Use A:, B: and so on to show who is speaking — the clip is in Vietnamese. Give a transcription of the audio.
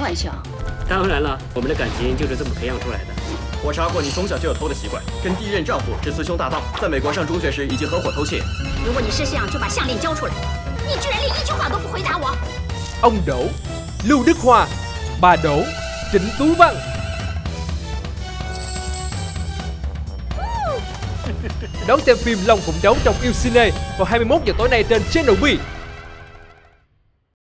A: 外交。
B: 当然了，我们的感情就是这么培养出来的。
C: 我查过你从小就有偷的习惯，跟第一任丈夫是雌雄大盗，在美国上中学时已经合伙偷窃。
A: 如果你是想就把项链交出来，你居然连一句话都不回答我。
D: Ông Đỗ Lưu Đức Hoa Bà Đỗ Trịnh Tú Văn Đón xem phim Long Phụng Đấu trong yêu Cine vào 21 giờ tối nay trên Channel V